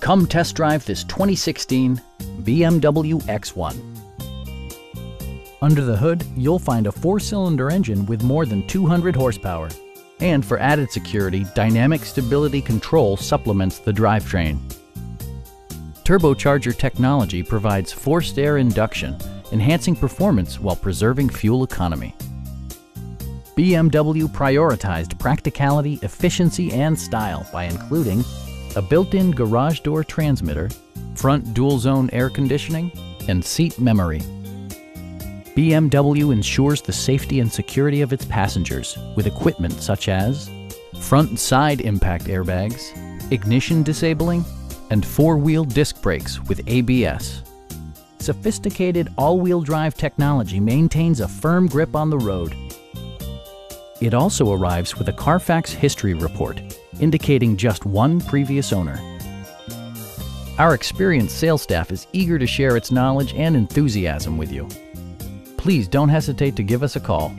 Come test drive this 2016 BMW X1. Under the hood, you'll find a four-cylinder engine with more than 200 horsepower. And for added security, Dynamic Stability Control supplements the drivetrain. Turbocharger technology provides forced air induction, enhancing performance while preserving fuel economy. BMW prioritized practicality, efficiency, and style by including a built-in garage door transmitter, front dual-zone air conditioning, and seat memory. BMW ensures the safety and security of its passengers with equipment such as front and side impact airbags, ignition disabling, and four-wheel disc brakes with ABS. Sophisticated all-wheel drive technology maintains a firm grip on the road. It also arrives with a Carfax history report, indicating just one previous owner. Our experienced sales staff is eager to share its knowledge and enthusiasm with you. Please don't hesitate to give us a call.